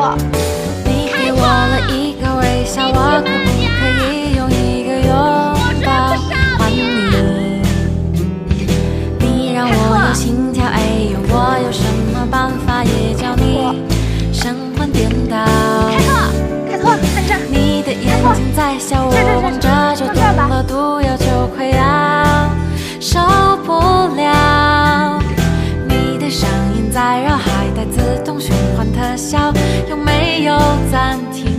你给我了一个微笑我可不可以用一个拥抱还你。你让我心跳哎呦我有什么办法也叫你神魂颠倒。开拓开拓看这你的眼睛在笑我望着就中了毒药就快要受不了。你的声音在绕笑，有没有暂停？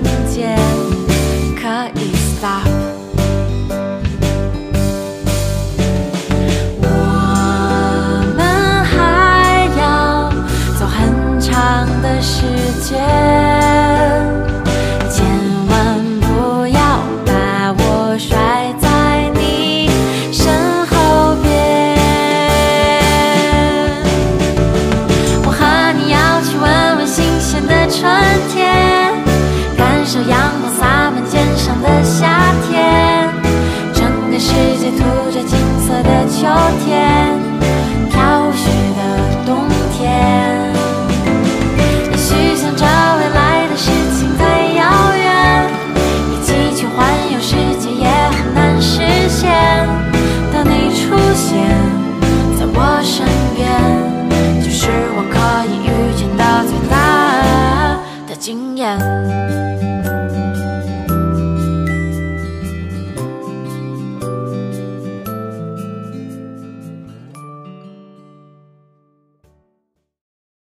秋天，飘雪的冬天，也许想着未来的事情太遥远，一起去环游世界也很难实现。当你出现在我身边，就是我可以遇见的最大的经验。